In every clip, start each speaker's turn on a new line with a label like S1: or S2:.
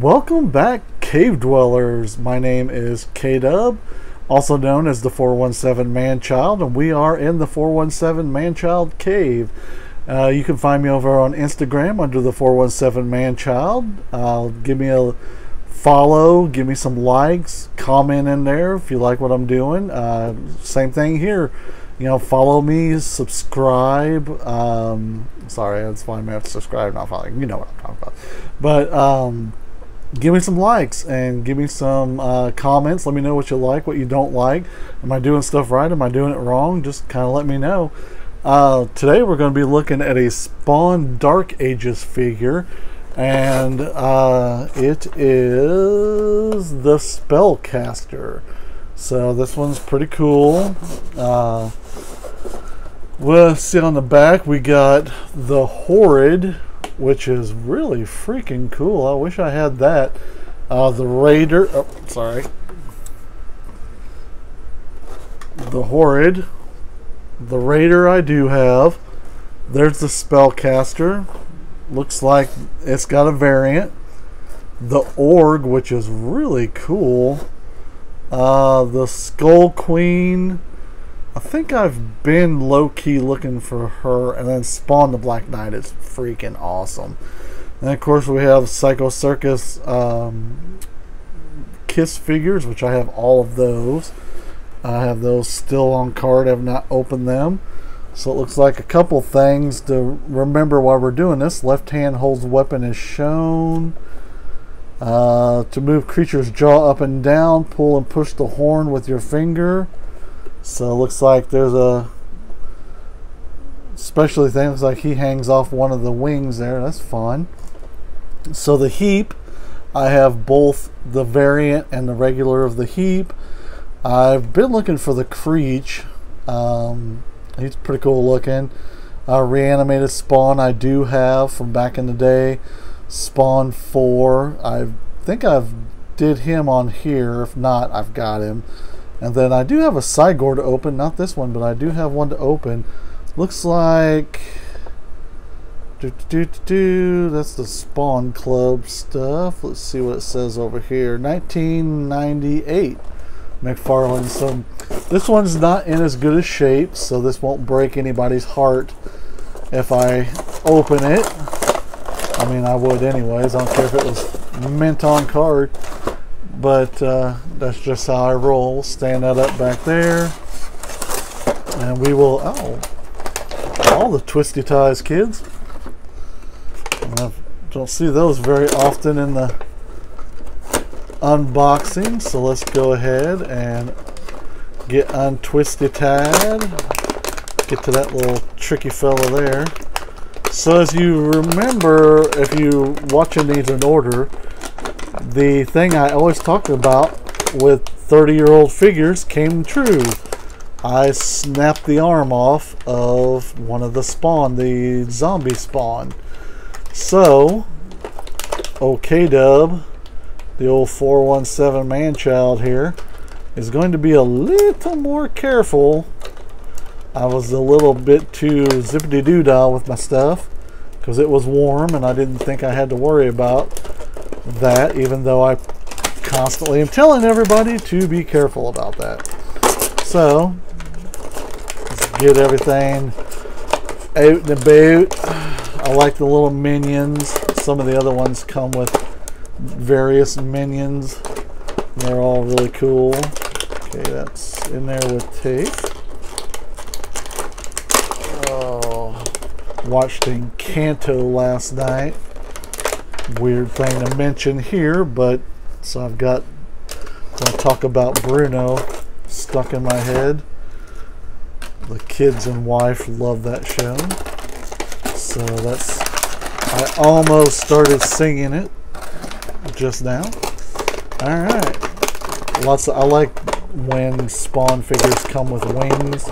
S1: Welcome back, Cave Dwellers. My name is K Dub, also known as the 417 Manchild, and we are in the 417 Manchild Cave. Uh, you can find me over on Instagram under the 417 Manchild. Uh, give me a follow, give me some likes, comment in there if you like what I'm doing. Uh, same thing here. You know, follow me, subscribe. Um, sorry, that's why I have to subscribe, not following. You know what I'm talking about. But um, give me some likes and give me some uh, comments. Let me know what you like, what you don't like. Am I doing stuff right? Am I doing it wrong? Just kind of let me know. Uh, today we're going to be looking at a Spawn Dark Ages figure, and uh, it is the Spellcaster. So this one's pretty cool. Uh, we'll see on the back we got the Horrid which is really freaking cool. I wish I had that. Uh, the Raider, oh, sorry. The Horrid. The Raider I do have. There's the Spellcaster. Looks like it's got a variant. The Ogre, which is really cool. Uh, the Skull Queen. I think I've been low key looking for her, and then Spawn the Black Knight is freaking awesome. And of course, we have Psycho Circus um, Kiss figures, which I have all of those. I have those still on card, I have not opened them. So it looks like a couple things to remember while we're doing this. Left hand holds weapon is shown. Uh, to move creature's jaw up and down, pull and push the horn with your finger. So it looks like there's a especially thing. Looks like he hangs off one of the wings there. That's fun. So the heap, I have both the variant and the regular of the heap. I've been looking for the Creech. Um, he's pretty cool looking. Uh, reanimated Spawn I do have from back in the day. Spawn 4. I think I've did him on here. If not, I've got him. And then I do have a Cy-Gor to open, not this one, but I do have one to open. Looks like do, do, do, do, that's the Spawn Club stuff. Let's see what it says over here. 1998 McFarlane. So this one's not in as good a shape, so this won't break anybody's heart if I open it. I mean, I would anyways. I don't care if it was mint on card. But uh, that's just how I roll. Stand that up back there. And we will, oh, all the twisty ties, kids. I don't see those very often in the unboxing. So let's go ahead and get untwisty tied. Get to that little tricky fella there. So as you remember, if you watching these in order, the thing I always talked about with 30 year old figures came true. I snapped the arm off of one of the spawn, the zombie spawn. So, OK Dub, the old 417 man child here, is going to be a little more careful. I was a little bit too zippity doo dah with my stuff because it was warm and I didn't think I had to worry about that, even though I constantly am telling everybody to be careful about that. So, let's get everything out and about. I like the little minions. Some of the other ones come with various minions. They're all really cool. Okay, that's in there with tape. Oh, watched Encanto last night weird thing to mention here, but so I've got to talk about Bruno stuck in my head. The kids and wife love that show. So that's I almost started singing it just now. All right. Lots of, I like when spawn figures come with wings.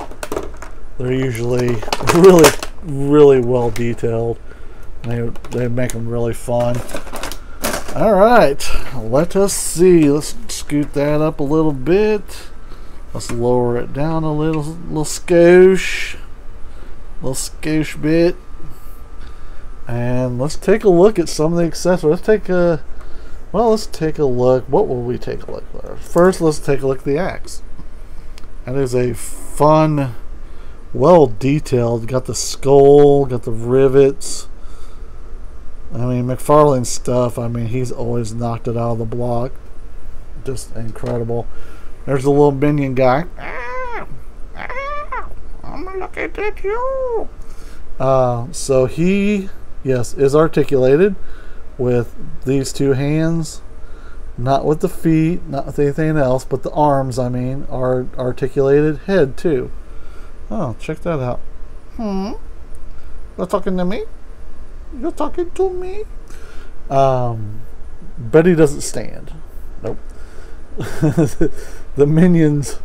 S1: They're usually really really well detailed. They, they make them really fun. All right, let us see. Let's scoot that up a little bit. Let's lower it down a little, little skosh, little skosh bit. And let's take a look at some of the accessories. Let's take a Well, let's take a look. What will we take a look at? First, let's take a look at the axe. That is a fun, well detailed. Got the skull, got the rivets. I mean, McFarlane's stuff, I mean, he's always knocked it out of the block. Just incredible. There's the little minion guy. I'm looking at you. Uh, so he, yes, is articulated with these two hands, not with the feet, not with anything else, but the arms, I mean, are articulated. Head, too. Oh, check that out. Hmm? You're talking to me? You're talking to me? Um, Betty doesn't stand. Nope. the minions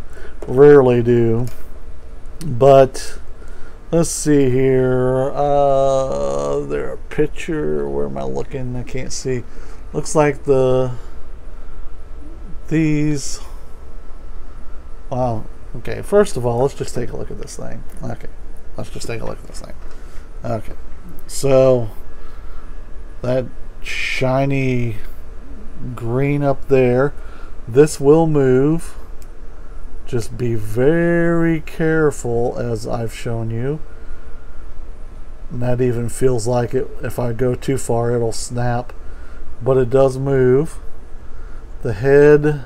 S1: rarely do. But let's see here. Uh, there a picture. Where am I looking? I can't see. Looks like the these. Wow. Okay. First of all, let's just take a look at this thing. Okay. Let's just take a look at this thing. Okay. So that shiny green up there. This will move. Just be very careful as I've shown you. And that even feels like it. If I go too far, it'll snap. But it does move. The head,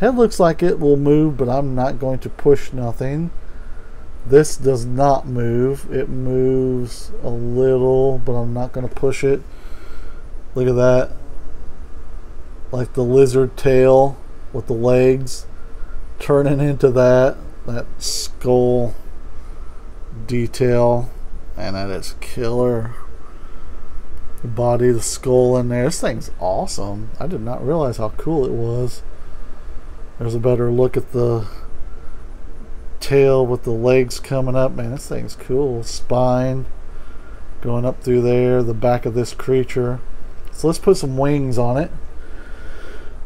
S1: head looks like it will move, but I'm not going to push nothing. This does not move. It moves a little, but I'm not going to push it. Look at that. Like the lizard tail with the legs turning into that. That skull detail. And that is killer. The body, the skull in there. This thing's awesome. I did not realize how cool it was. There's a better look at the tail with the legs coming up. Man, this thing's cool. Spine going up through there. The back of this creature. So let's put some wings on it.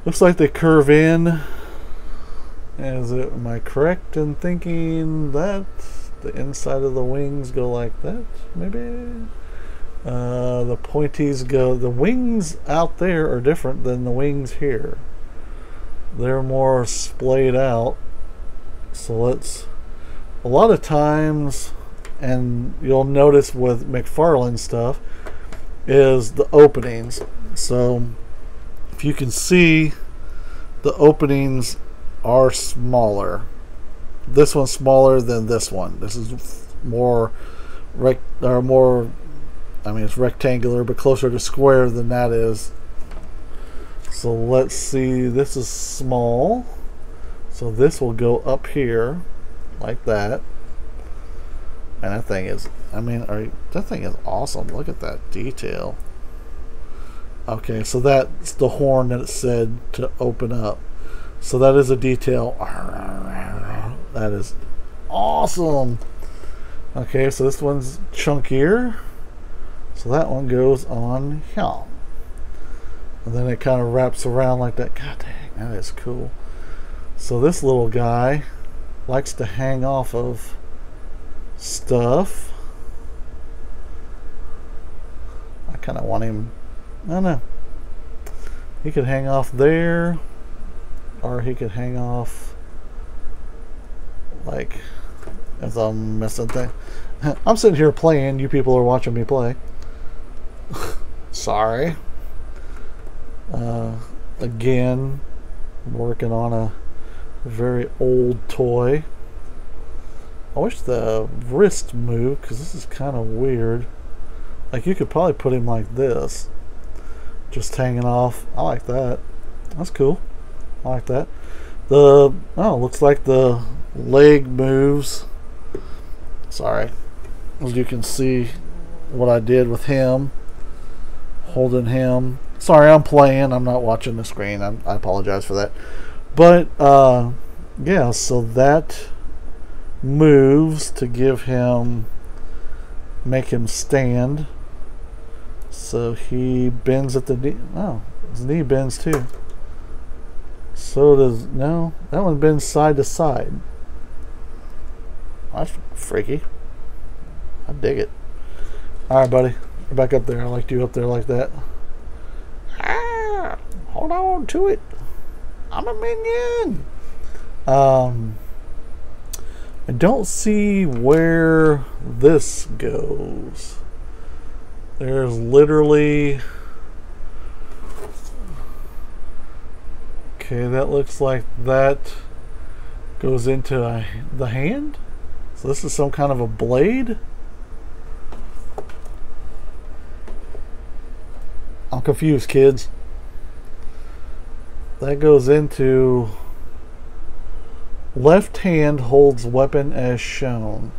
S1: Looks like they curve in. Is it, am I correct in thinking that the inside of the wings go like that? Maybe? Uh, the pointies go, the wings out there are different than the wings here. They're more splayed out. So let's, a lot of times, and you'll notice with McFarlane stuff, is the openings. So if you can see, the openings are smaller. This one's smaller than this one. This is more rect or more I mean it's rectangular but closer to square than that is. So let's see this is small. So this will go up here like that. And that thing is I mean are, that thing is awesome. Look at that detail. Okay, so that's the horn that it said to open up. So that is a detail. That is awesome. Okay, so this one's chunkier. So that one goes on here. And then it kind of wraps around like that. God dang, that is cool. So this little guy likes to hang off of stuff. I kind of want him, I don't know. He could hang off there or he could hang off like if I'm missing thing. I'm sitting here playing, you people are watching me play. Sorry. Uh, again, working on a very old toy. I wish the wrist moved because this is kind of weird. Like you could probably put him like this, just hanging off. I like that. That's cool. I like that. The oh, looks like the leg moves. Sorry, as you can see, what I did with him, holding him. Sorry, I'm playing. I'm not watching the screen. I'm, i apologize for that. But uh, yeah, so that moves to give him, make him stand. So he bends at the knee. Oh, his knee bends too. So does no. That one bends side to side. That's freaky. I dig it. All right, buddy. Back up there. I liked you up there like that. Ah! hold on to it. I'm a minion. Um, I don't see where this goes. There's literally. Okay, that looks like that goes into a, the hand. So this is some kind of a blade. I'm confused, kids. That goes into left hand holds weapon as shown.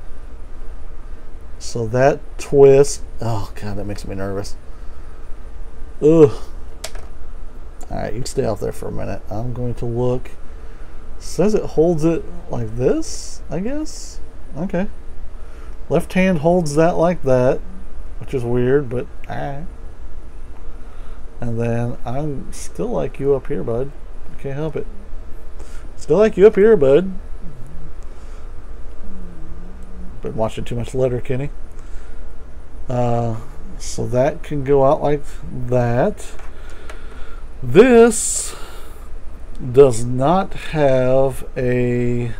S1: So that twist. Oh god, that makes me nervous. Ugh. Alright, you stay out there for a minute. I'm going to look. Says it holds it like this, I guess. Okay. Left hand holds that like that, which is weird, but ah. And then I'm still like you up here, bud. Can't help it. Still like you up here, bud. Been watching too much Letterkenny. Uh, so that can go out like that. This does not have a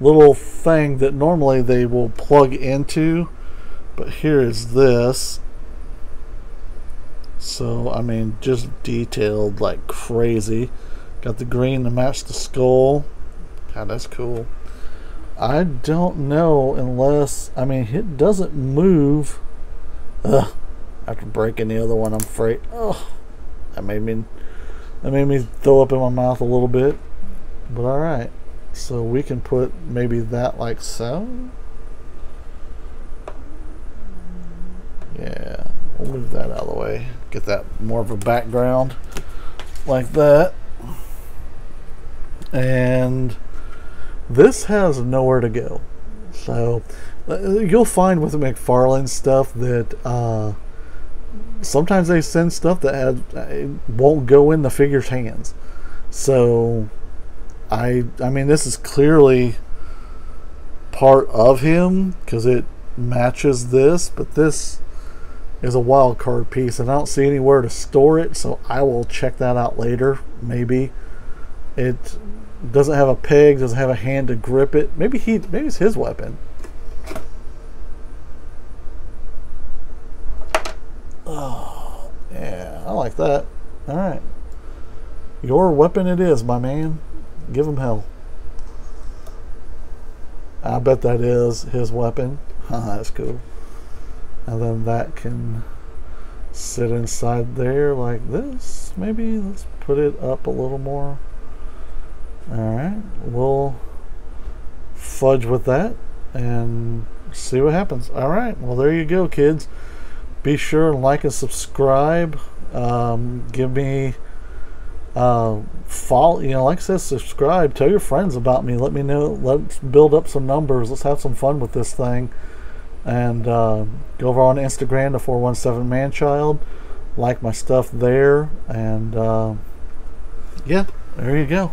S1: little thing that normally they will plug into but here is this so I mean just detailed like crazy. Got the green to match the skull. God that's cool. I don't know unless I mean it doesn't move. Ugh, after breaking the other one I'm afraid oh that made me that made me throw up in my mouth a little bit. But alright. So we can put maybe that like so. Yeah, we'll move that out of the way. Get that more of a background like that. And this has nowhere to go. So uh, you'll find with McFarlane stuff that uh, sometimes they send stuff that has, uh, won't go in the figure's hands. So I I mean this is clearly part of him because it matches this, but this is a wild card piece and I don't see anywhere to store it, so I will check that out later. Maybe it doesn't have a peg, doesn't have a hand to grip it. Maybe he maybe it's his weapon. Oh, yeah, I like that. All right. Your weapon it is, my man. Give him hell. I bet that is his weapon. That's cool. And then that can sit inside there like this. Maybe let's put it up a little more. Alright, we'll fudge with that and see what happens. Alright, well there you go kids. Be sure and like and subscribe. Um, give me uh, follow, you know, like I said, subscribe. Tell your friends about me. Let me know. Let's build up some numbers. Let's have some fun with this thing. And uh, go over on Instagram, to 417 Manchild. Like my stuff there. And uh, yeah, there you go.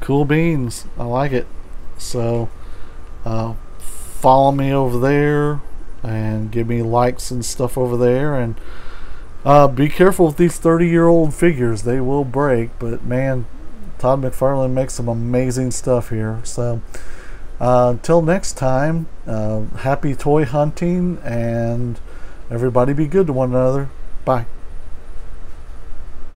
S1: Cool beans. I like it. So uh, follow me over there and give me likes and stuff over there. And uh, be careful with these 30 year old figures. They will break, but man, Todd McFarlane makes some amazing stuff here. So until next time, uh, happy toy hunting and everybody be good to one another. Bye.